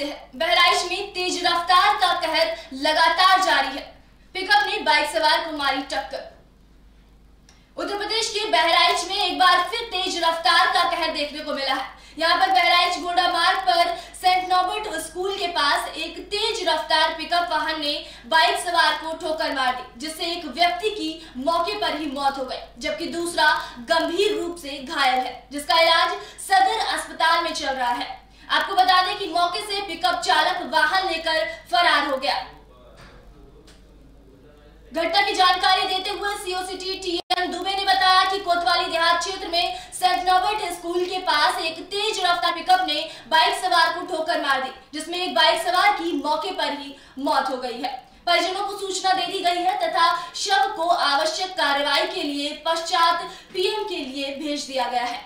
से है। बहराइच में तेज रफ्तार का कहर लगातार जारी है। पिकअप ने बाइक सवार को मारी टक्कर। उत्तर प्रदेश के बहराइच में एक बार फिर तेज रफ्तार का कहर देखने को मिला है। यहाँ पर बहराइच गोडा मार्ग पर सेंट नॉबर्ट स्कूल के पास एक तेज रफ्तार पिकअप वाहन ने बाइक सवार को ठोकर मार दी, जिससे एक व्यक्ति की मौके पर ही मौत हो गई, जबकि दूसरा गंभीर रूप से घायल है, जिसका इलाज सदर अस्पताल में चल रहा है। आपको बता दें कि मौके से पिकअप चालक वाहन लेकर फरार हो गया। घटना की जानकारी देते हुए सीओसीटी टीएम दुबे ने बताया कि कोतवाली देहात क्षेत्र में सेंट नॉबर्ट स्कूल के पास एक तेज रफ्तार पिकअप ने बाइक सवार को ठोकर मार दी, जिसमें एक बाइक सवार की मौके पर ही मौत हो गई है। परिजनों को सूचना दे दी गई है तथा शव को आवश्यक कार्रवाई के लिए पश्चात पीएम के लिए भेज दिया गया है।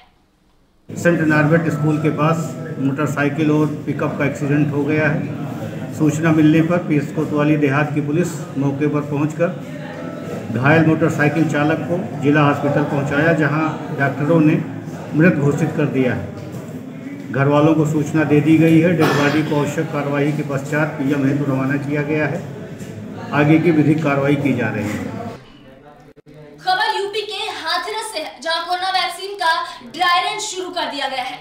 सेंट नार्वेट स्कूल के पास मोटरसाइकिल और पिकअप का एक्सीडेंट हो गया है। सूचना मिलने पर पीस कोतवाली देहात की पुलिस मौके पर पहुंचकर घायल मोटरसाइकिल चालक को जिला हॉस्पिटल पहुँचाया, जहाँ डॉक्टरों ने मृत घोषित कर दिया है। घर वालों को सूचना दे दी गई है डेड बॉडी को आवश्यक कार्रवाई के पश्चात पीएम हेतु रवाना किया गया है। आगे की विधिक कार्रवाई की जा रही है। खबर यूपी के हाथरस से जहाँ कोरोना वैक्सीन का ड्राई रन शुरू कर दिया गया है।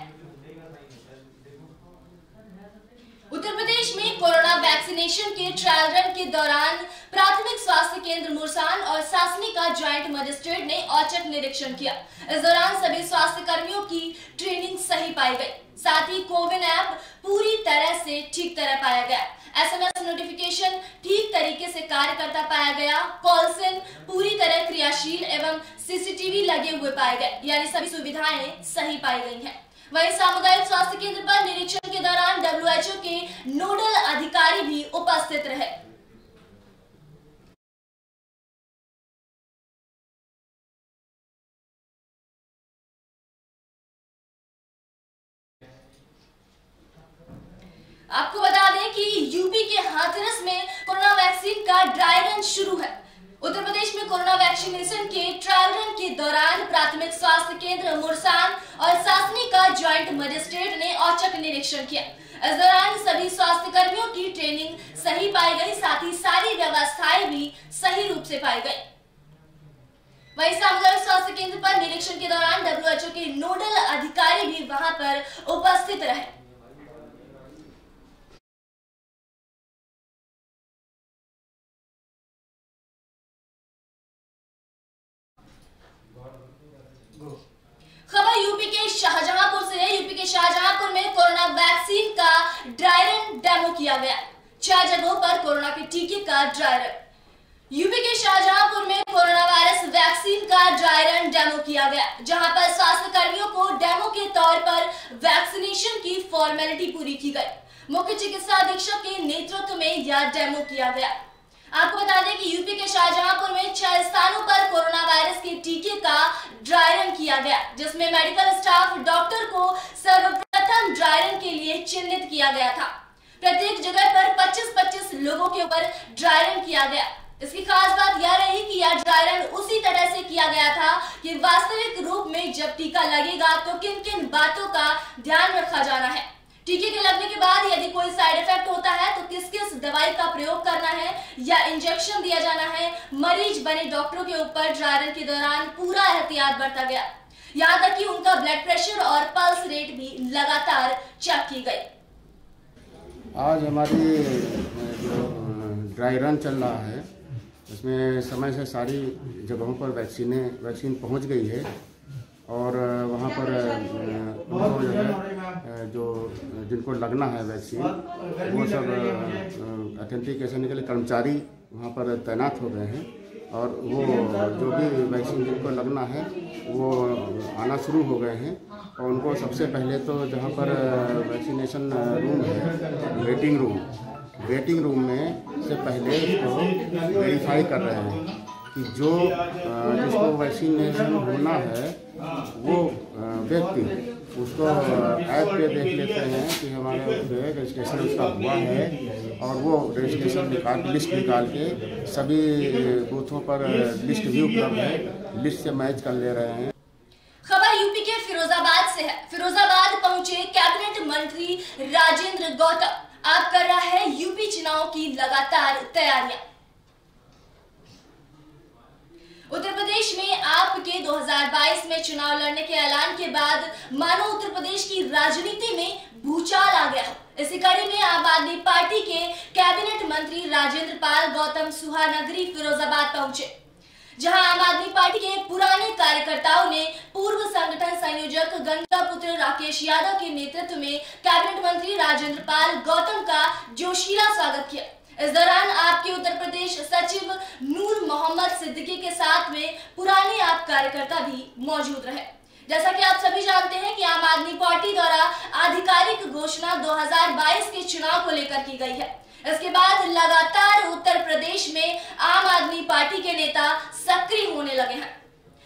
उत्तर प्रदेश में कोरोना वैक्सीनेशन के ट्रायल रन के दौरान प्राथमिक स्वास्थ्य केंद्र मुरसान और सासनी का ज्वाइंट मजिस्ट्रेट ने औचक निरीक्षण किया। इस दौरान सभी स्वास्थ्य कर्मियों की ट्रेनिंग सही पाई गई। साथ ही कोविन ऐप पूरी तरह से ठीक तरह पाया गया। एसएमएस नोटिफिकेशन ठीक तरीके से कार्य करता पाया गया। कॉल सेन पूरी तरह क्रियाशील एवं सीसीटीवी लगे हुए पाए गए। यानी सभी सुविधाएँ सही पाई गई हैं। वहीं सामुदायिक स्वास्थ्य केंद्र पर निरीक्षण के दौरान डब्ल्यूएचओ के नोडल अधिकारी भी उपस्थित रहे। आपको बता दें कि यूपी के हाथरस में कोरोना वैक्सीन का ड्राई रन शुरू है। उत्तर प्रदेश में कोरोना वैक्सीनेशन के ट्रायल रन के दौरान प्राथमिक स्वास्थ्य केंद्र मुरसान और सासनी का ज्वाइंट मजिस्ट्रेट ने औचक निरीक्षण किया। इस दौरान सभी स्वास्थ्य कर्मियों की ट्रेनिंग सही पाई गई, साथ ही सारी व्यवस्थाएँ भी सही रूप से पाई गई। वही सामुदायिक स्वास्थ्य केंद्र पर निरीक्षण के दौरान डब्ल्यूएचओ के नोडल अधिकारी भी वहाँ पर उपस्थित रहे खबर यूपी के शाहजहांपुर से है यूपी के शाहजहांपुर में कोरोना वैक्सीन का ड्राई रन डेमो किया गया छह जगहों पर कोरोना के टीके का ड्राई रन। यूपी के शाहजहांपुर में कोरोना वायरस वैक्सीन का ड्राई रन डेमो किया गया, जहाँ पर स्वास्थ्य कर्मियों को डेमो के तौर पर वैक्सीनेशन की फॉर्मेलिटी पूरी की गई। मुख्य चिकित्सा अधीक्षक के नेतृत्व में यह डेमो किया गया। आपको बता दें कि यूपी के शाहजहांपुर में छह स्थानों पर कोरोना वायरस के टीके का ड्राई रन किया गया, जिसमें मेडिकल स्टाफ डॉक्टर को सर्वप्रथम ड्राई रन के लिए चिन्हित किया गया था। प्रत्येक जगह पर 25-25 लोगों के ऊपर ड्राई रन किया गया। इसकी खास बात यह रही कि यह ड्राई रन उसी तरह से किया गया था कि वास्तविक रूप में जब टीका लगेगा तो किन किन बातों का ध्यान रखा जाना है। टीके के लगने के बाद यदि कोई साइड इफ़ेक्ट होता है तो किस किस दवाई का प्रयोग करना है या इंजेक्शन दिया जाना है, मरीज़ बने डॉक्टरों के ऊपर ड्राई रन के दौरान पूरा एहतियात बरता गया। यहाँ तक कि उनका ब्लड प्रेशर और पल्स रेट भी लगातार चेक की गई। आज हमारी, जो ड्राई रन चल रहा है, उसमें समय से सारी जगहों पर वैक्सीने वैक्सीन पहुँच गई है और वहाँ पर उनको जो है जो, जिनको लगना है वैक्सीन वो सब अथेंटिकेशन के लिए कर्मचारी वहाँ पर तैनात हो गए हैं और वो, जो भी वैक्सीन जिनको लगना है, वो आना शुरू हो गए हैं। और उनको सबसे पहले तो जहाँ पर वैक्सीनेशन रूम है वेटिंग रूम वेटिंग रूम में से पहले उसको वेरीफाई कर रहे हैं कि जो जिसको वैक्सीनेशन होना है, वो व्यक्ति, उसको ऐप पे देख लेते हैं कि हमारे रजिस्ट्रेशन उसका हुआ है और वो रजिस्ट्रेशन निकाल लिस्ट निकाल के सभी बूथों पर लिस्ट भी उपलब्ध है। लिस्ट से मैच कर ले रहे हैं खबर यूपी के फिरोजाबाद से है फिरोजाबाद पहुँचे कैबिनेट मंत्री राजेंद्र गौतम, आप कर रहा है यूपी चुनाव की लगातार तैयारियाँ। उत्तर प्रदेश में आपके 2022 में चुनाव लड़ने के ऐलान के बाद मानो उत्तर प्रदेश की राजनीति में भूचाल आ गया। इसी कड़ी में आम आदमी पार्टी के कैबिनेट मंत्री राजेंद्र पाल गौतम सुहानगरी फिरोजाबाद पहुँचे। जहाँ आम आदमी पार्टी के पुराने कार्यकर्ताओं ने पूर्व संगठन संयोजक गंगा पुत्र राकेश यादव के नेतृत्व में कैबिनेट मंत्री राजेंद्र पाल गौतम का जोशीला स्वागत किया। इस दौरान आपके उत्तर प्रदेश सचिव नूर मोहम्मद सिद्दीकी के साथ में पुराने आप कार्यकर्ता भी मौजूद रहे। जैसा कि आप सभी जानते हैं कि आम आदमी पार्टी द्वारा आधिकारिक घोषणा 2022 के चुनाव को लेकर की गई है। इसके बाद लगातार उत्तर प्रदेश में आम आदमी पार्टी के नेता सक्रिय होने लगे हैं।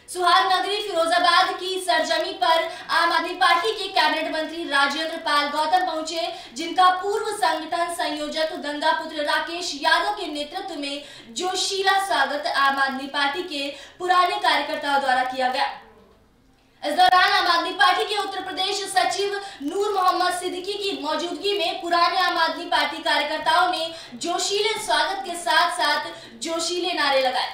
सुहाग नगरी फिरोजाबाद की सरजमी पर आम आदमी पार्टी के कैबिनेट मंत्री राजेंद्र पाल गौतम पहुँचे, जिनका पूर्व संगठन संयोजक गंगा पुत्र राकेश यादव के नेतृत्व में जोशीला स्वागत आम आदमी पार्टी के पुराने कार्यकर्ताओं द्वारा किया गया। इस दौरान आम आदमी पार्टी के उत्तर प्रदेश सचिव नूर मोहम्मद सिद्दीकी की मौजूदगी में पुराने आम आदमी पार्टी कार्यकर्ताओं ने जोशीले स्वागत के साथ साथ जोशीले नारे लगाए।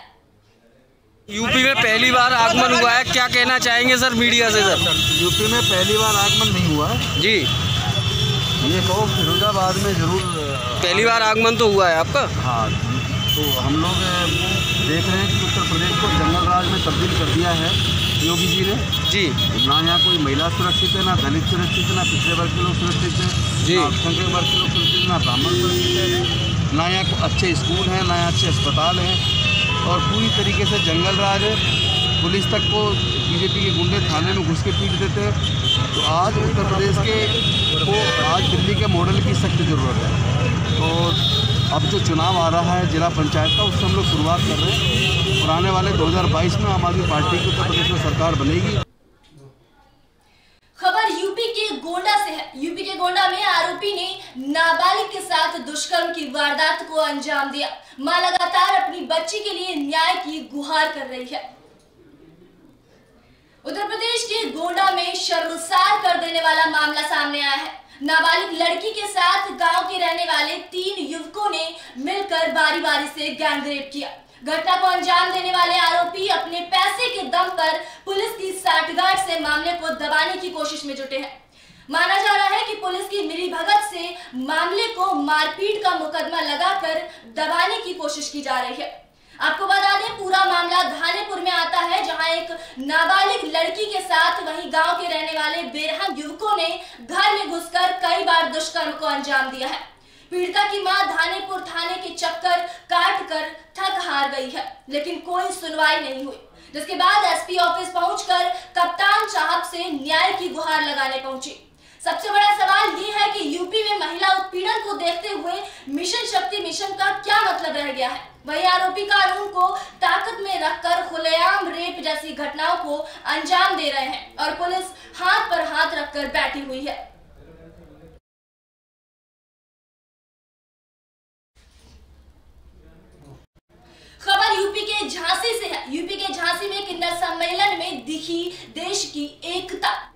यूपी में पहली बार आगमन हुआ है। क्या कहना चाहेंगे सर मीडिया से सर? यूपी में पहली बार आगमन नहीं हुआ जी। ये कहो फिरोजाबाद में ज़रूर पहली बार आगमन तो हुआ है आपका? हाँ तो हम लोग देख रहे हैं कि उत्तर प्रदेश को जंगल राज में तब्दील कर दिया है। योगी जी ने? जी। ना यहाँ कोई महिला सुरक्षित है ना दलित सुरक्षित है ना पिछड़े वर्ग के लोग सुरक्षित है जी। अल्पसंख्यक वर्ग के लोग सुरक्षित हैं, ना ब्राह्मण सुरक्षित है। ना यहाँ को अच्छे स्कूल हैं ना यहाँ अच्छे अस्पताल हैं। और पूरी तरीके से जंगल राज है। पुलिस तक को बीजेपी के गुंडे थाने में घुस के पीट देते हैं। तो आज उत्तर प्रदेश के को आज दिल्ली के मॉडल की सख्त ज़रूरत है। तो अब जो चुनाव आ रहा है जिला पंचायत का, उससे हम लोग शुरुआत कर रहे हैं और आने वाले 2022 में आम आदमी पार्टी की उत्तर प्रदेश में सरकार बनेगी। खबर यूपी के गोंडा से है। यूपी के गोंडा में आरोपी ने नाबालिग के साथ दुष्कर्म की वारदात को अंजाम दिया। माँ लगातार अपनी बच्ची के लिए न्याय की गुहार कर रही है। उत्तर प्रदेश के गोंडा में शर्मसार कर देने वाला मामला सामने आया है। नाबालिग लड़की के साथ गाँव के रहने वाले तीन युवकों ने मिलकर बारी बारी से गैंगरेप किया। घटना को अंजाम देने वाले आरोपी अपने पैसे के दम पर पुलिस की साठगांठ से मामले को दबाने की कोशिश में जुटे हैं। माना जा रहा है कि पुलिस की मिली भगत से मामले को मारपीट का मुकदमा लगाकर दबाने की कोशिश की जा रही है। आपको बता दें, पूरा मामला धानेपुर में आता है, जहाँ एक नाबालिग लड़की के साथ वहीं गाँव के रहने वाले बेरहम युवकों ने घर में घुसकर कई बार दुष्कर्म को अंजाम दिया है। पीड़िता की माँ धानेपुर थाने के चक्कर काट कर थक हार गई है, लेकिन कोई सुनवाई नहीं हुई। जिसके बाद एसपी ऑफ़िस पहुंचकर कप्तान साहब से न्याय की गुहार लगाने पहुँची। सबसे बड़ा सवाल ये है कि यूपी में महिला उत्पीड़न को देखते हुए मिशन शक्ति मिशन का क्या मतलब रह गया है? वही आरोपी कानून को ताकत में रखकर खुलेआम रेप जैसी घटनाओं को अंजाम दे रहे हैं और पुलिस हाथ पर हाथ रखकर बैठी हुई है। खबर यूपी के झांसी से है। यूपी के झांसी में किन्नर सम्मेलन में दिखी देश की एकता।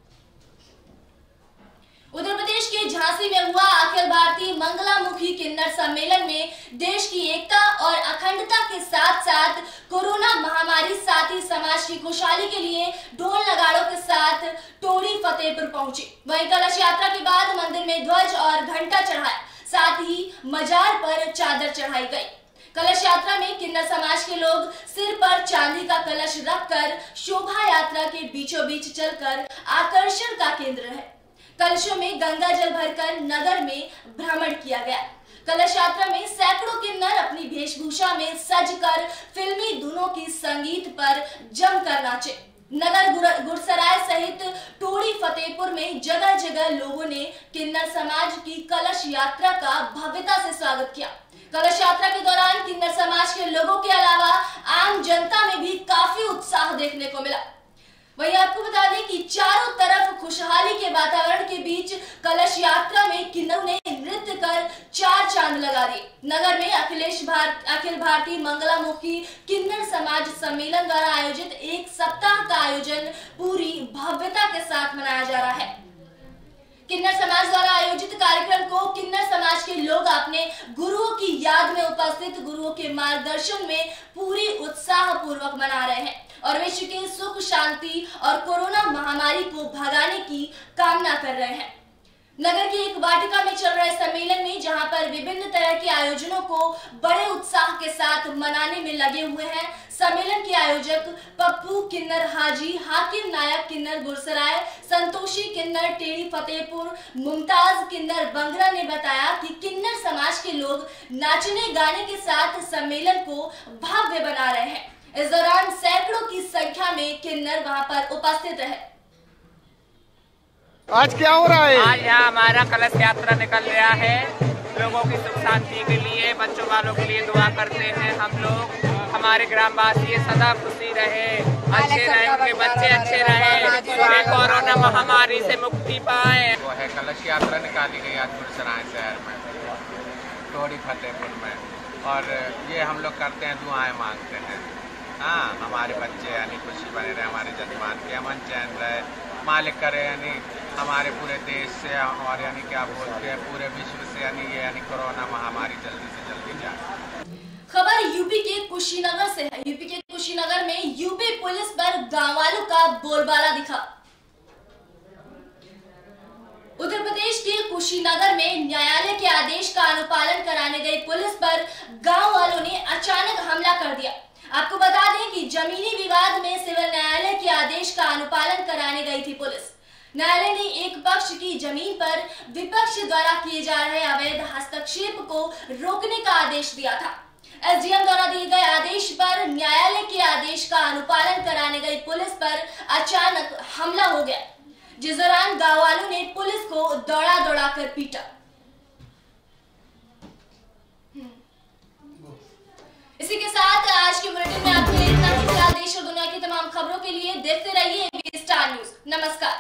उत्तर प्रदेश के झांसी में हुआ अखिल भारतीय मंगलामुखी किन्नर सम्मेलन में देश की एकता और अखंडता के साथ साथ कोरोना महामारी साथी समाज की खुशहाली के लिए ढोल नगाड़ों के साथ टोरी फतेहपुर पहुँची। वहीं कलश यात्रा के बाद मंदिर में ध्वज और घंटा चढ़ाया। साथ ही मजार पर चादर चढ़ाई गई। कलश यात्रा में किन्नर समाज के लोग सिर पर चांदी का कलश रखकर शोभा यात्रा के बीचों बीच चलकर आकर्षण का केंद्र है। कलशों में गंगा जल भरकर नगर में भ्रमण किया गया। कलश यात्रा में सैकड़ों किन्नर अपनी वेशभूषा में सजकर फिल्मी धुनों की संगीत पर जमकर नाचे। नगर गुर- गुरसराय सहित टोड़ी फतेहपुर में जगह जगह लोगों ने किन्नर समाज की कलश यात्रा का भव्यता से स्वागत किया। कलश यात्रा के दौरान किन्नर समाज के लोगों के अलावा आम जनता में भी काफ़ी उत्साह देखने को मिला। वहीं आपको बता दें कि चारों तरफ़ खुशहाली के वातावरण के बीच कलश यात्रा में किन्नरों ने नृत्य कर चार चाँद लगा दिए। नगर में अखिलेश भारत अखिल भारतीय मंगलामुखी किन्नर समाज सम्मेलन द्वारा आयोजित एक सप्ताह का आयोजन पूरी भव्यता के साथ मनाया जा रहा है। किन्नर समाज द्वारा आयोजित कार्यक्रम को किन्नर समाज के लोग अपने गुरुओं की याद में उपस्थित गुरुओं के मार्गदर्शन में पूरी उत्साह पूर्वक मना रहे हैं। और विश्व के सुख, शांति और कोरोना महामारी को भगाने की कामना कर रहे हैं। नगर की एक वाटिका में चल रहे सम्मेलन में जहाँ पर विभिन्न तरह के आयोजनों को बड़े उत्साह के साथ मनाने में लगे हुए हैं, सम्मेलन के आयोजक पप्पू किन्नर हाजी, हाकिम नायक किन्नर गुरसराय, संतोषी किन्नर टेढ़ी फतेहपुर, मुमताज़ किन्नर बंगरा ने बताया कि किन्नर समाज के लोग नाचने गाने के साथ सम्मेलन को भव्य बना रहे हैं। इस दौरान सैकड़ों की संख्या में किन्नर वहाँ पर उपस्थित रहे। आज क्या हो रहा है? आज यहाँ हमारा कलश यात्रा निकल रहा है। लोगों की सुख शांति के लिए बच्चों वालों के लिए दुआ करते हैं हम लोग। हमारे ग्रामवासी सदा खुशी रहे अच्छे रहे उनके बच्चे अच्छे रहे वे कोरोना महामारी से मुक्ति पाए। वो है कलश यात्रा निकाली गई आज गुरसराय शहर में टोड़ी फतेहपुर में। और ये हम लोग करते हैं दुआएँ मांगते हैं। हाँ हमारे बच्चे यानी खुशी बने रहे, हमारे जजमान के, अमन चैन रहे, मालिक करे यानी हमारे पूरे देश से और यानी क्या बोलते हैं, पूरे विश्व से यानी ये यानी कोरोना महामारी जल्दी से जल्दी जाए खबर यूपी के कुशीनगर से है। यूपी के कुशीनगर में यूपी पुलिस पर गाँव वालों का बोलबाला दिखा। उत्तर प्रदेश के कुशीनगर में न्यायालय के आदेश का अनुपालन कराने गई पुलिस पर गाँव वालों ने अचानक हमला कर दिया। आपको बता दें कि जमीनी विवाद में सिविल न्यायालय के आदेश का अनुपालन कराने गई थी पुलिस। न्यायालय ने एक पक्ष की ज़मीन पर विपक्ष द्वारा किए जा रहे अवैध हस्तक्षेप को रोकने का आदेश दिया था। एसडीएम द्वारा दिए गए आदेश पर न्यायालय के आदेश का अनुपालन कराने गई पुलिस पर अचानक हमला हो गया। जिस दौरान गाँव वालों ने पुलिस को दौड़ा दौड़ा कर पीटा। देखते रहिए स्टार न्यूज़ नमस्कार।